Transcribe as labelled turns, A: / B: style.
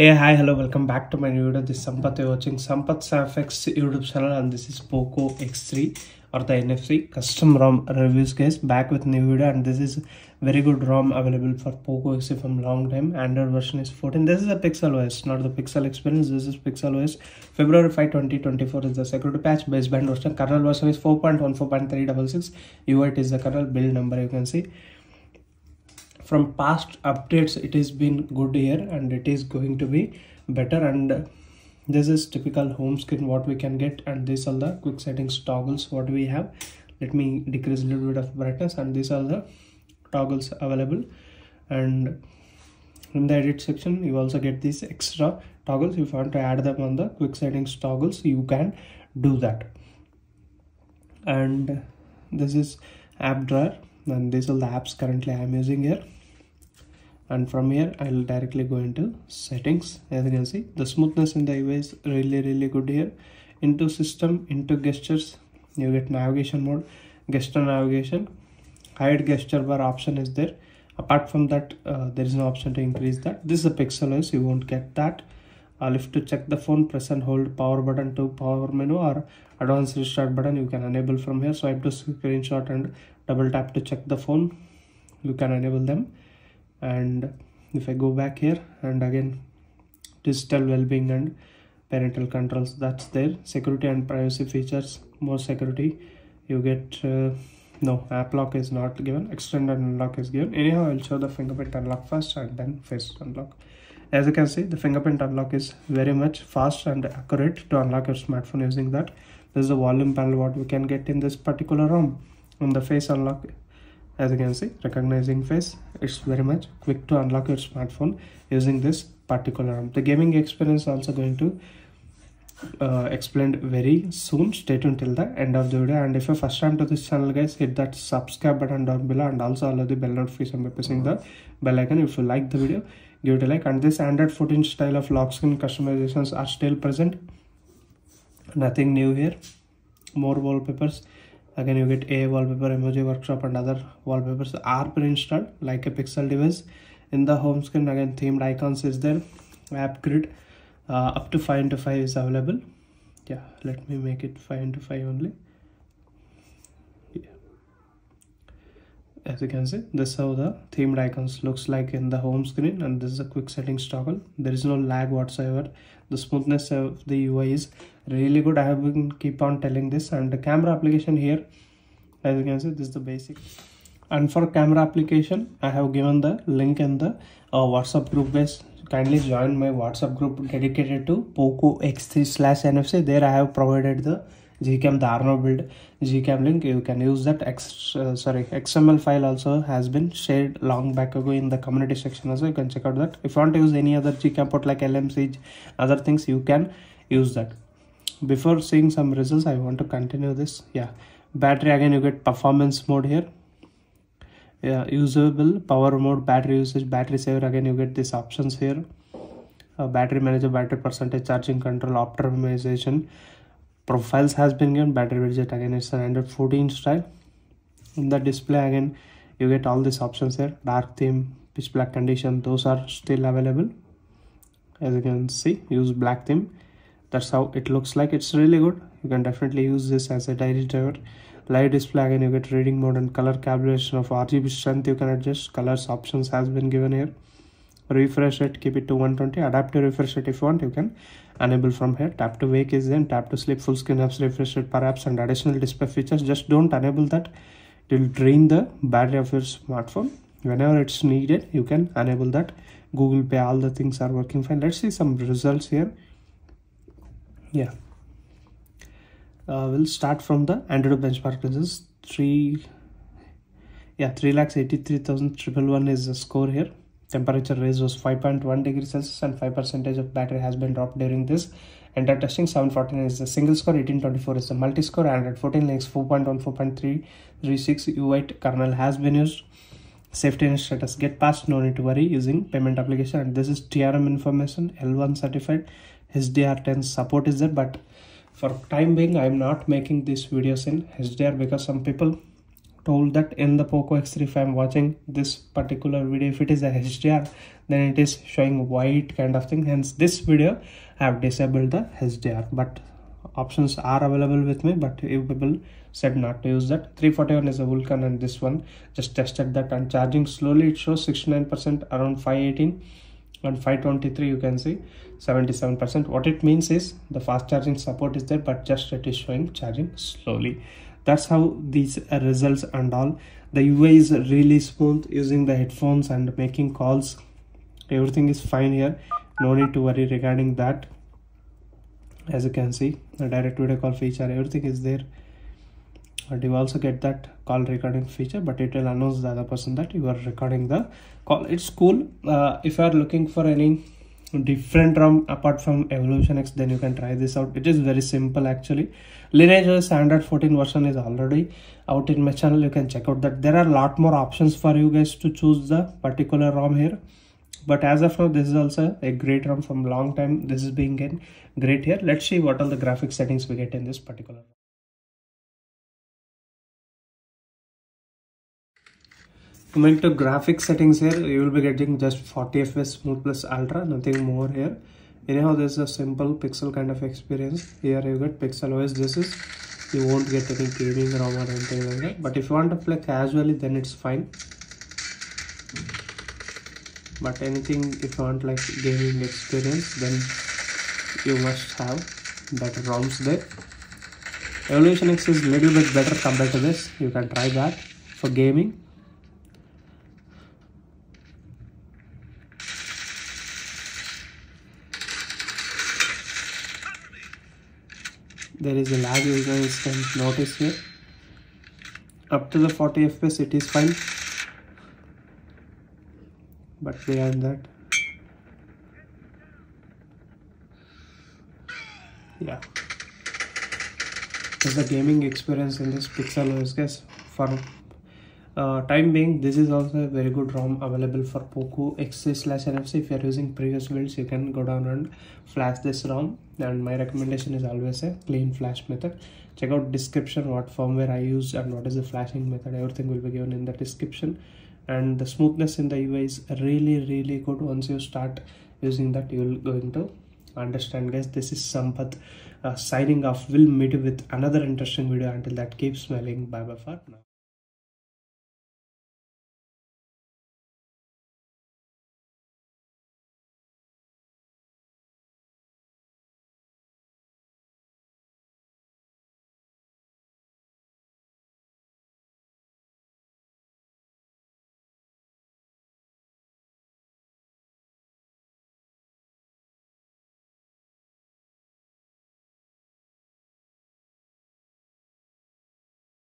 A: Hey, hi, hello, welcome back to my new video. This is Sampath. You're watching Sampath FX YouTube channel, and this is Poco X3 or the NFC custom ROM reviews, guys. Back with new video, and this is very good ROM available for Poco X3 from long time. Android version is 14. This is a Pixel OS, not the Pixel Experience. This is Pixel OS. February 5, 2024 is the security patch. Baseband version. Kernel version is 4.14.366. UIT is the kernel build number. You can see from past updates it has been good here and it is going to be better. And this is typical home screen what we can get. And these are the quick settings toggles what we have. Let me decrease a little bit of brightness. And these are the toggles available. And in the edit section you also get these extra toggles. If you want to add them on the quick settings toggles you can do that. And this is app drawer. And these are the apps currently i am using here and from here I'll directly go into settings. As you can see the smoothness in the UI is really really good here. Into system into gestures you get navigation mode gesture navigation. Hide gesture bar option is there. Apart from that uh, there is no option to increase that. This is a pixel OS you won't get that. Uh, if to check the phone press and hold power button to power menu or advanced restart button you can enable from here. Swipe to screenshot and double tap to check the phone. You can enable them and if I go back here and again digital well-being and parental controls that's there. Security and privacy features more security. You get uh, no app lock is not given. Extended unlock is given. Anyhow I'll show the fingerprint unlock first and then face unlock. As you can see the fingerprint unlock is very much fast and accurate to unlock your smartphone using that. This is the volume panel what we can get in this particular ROM on the face unlock as you can see recognizing face it's very much quick to unlock your smartphone using this particular arm. The gaming experience also going to uh, explained very soon. Stay tuned till the end of the video. And if you're first time to this channel guys hit that subscribe button down below and also allow the bell notification by pressing the bell icon. If you like the video give it a like. And this android 14 style of lock screen customizations are still present. Nothing new here. More wallpapers again you get a wallpaper emoji workshop and other wallpapers. Are pre-installed like a pixel device. In the home screen again themed icons is there. App grid uh, up to 5 into 5 is available. Yeah let me make it 5 into 5 only as you can see this is how the themed icons looks like in the home screen and this is a quick settings toggle there is no lag whatsoever. The smoothness of the ui is really good. I have been keep on telling this and the camera application here as you can see this is the basic. And for camera application i have given the link in the uh, whatsapp group base. Kindly join my whatsapp group dedicated to poco x3 slash nfc there i have provided the gcam the arno build gcam link you can use that x uh, sorry xml file also has been shared long back ago in the community section also. You can check out that. If you want to use any other gcam port like lmc other things you can use that. Before seeing some results i want to continue this. Yeah. Battery again you get performance mode here. Yeah usable power mode battery usage battery saver again you get these options here. Uh, battery manager battery percentage charging control optimization profiles has been given battery widget again it's an android 14 style. In the display again you get all these options here dark theme pitch black condition those are still available. As you can see use black theme. That's how it looks like. It's really good. You can definitely use this as a diary driver. Live display again you get reading mode and color calibration of rgb strength. You can adjust colors options has been given here refresh rate keep it to 120 adaptive refresh rate if you want you can enable from here. Tap to wake is then tap to sleep full screen apps refresh rate perhaps and additional display features. Just don't enable that. It will drain the battery of your smartphone. Whenever it's needed you can enable that. Google pay all the things are working fine. Let's see some results here. Yeah. Uh, we'll start from the AnTuTu benchmark results. Three yeah three lakhs eighty three thousand triple one is the score here temperature raise was 5.1 degrees celsius and 5 percentage of battery has been dropped during this. Enter testing 714 is the single score 1824 is the multi score android 14 Linux 4.1 4.336 ui kernel has been used. SafetyNet status get past no need to worry using payment application. And this is DRM information l1 certified. HDR10 support is there but for time being I'm not making these videos in HDR because some people told that in the poco x3 if i'm watching this particular video if it is a hdr then it is showing white kind of thing. Hence this video i have disabled the hdr but options are available with me but you people said not to use that. 341 is a Vulkan and this one just tested that. And charging slowly it shows 69 percent around 518 and 523 you can see 77 percent. What it means is the fast charging support is there but just it is showing charging slowly that's how these results and all. The ui is really smooth using the headphones and making calls. Everything is fine here. No need to worry regarding that. As you can see the direct video call feature everything is there. And you also get that call recording feature but it will announce the other person that you are recording the call. It's cool. Uh, if you are looking for any different ROM apart from evolution x then you can try this out. It is very simple actually. Lineage android 14 version is already out in my channel. You can check out that. There are a lot more options for you guys to choose the particular rom here. But as of now this is also a great rom from long time. This is being in great here. Let's see what all the graphic settings we get in this particular coming to graphics settings here you will be getting just 40 fps smooth plus ultra nothing more here. Anyhow this is a simple pixel kind of experience. Here you get pixel os this is you won't get any gaming rom or anything like that. But if you want to play casually then it's fine. But anything if you want like gaming experience then you must have better roms there. Evolution x is little bit better compared to this. You can try that for gaming there is a lag you guys can notice here. Up to the 40 fps it is fine. But beyond that yeah. Is the gaming experience in this pixel os guys. For uh, time being this is also a very good rom available for poco x3 slash nfc if you are using previous builds you can go down and flash this rom. And my recommendation is always a clean flash method. Check out description what firmware i use and what is the flashing method. Everything will be given in the description. And the smoothness in the ui is really really good once you start using that you will going to understand guys this is sampath. Uh, signing off. We'll meet you with another interesting video. Until that keep smiling. Bye bye for now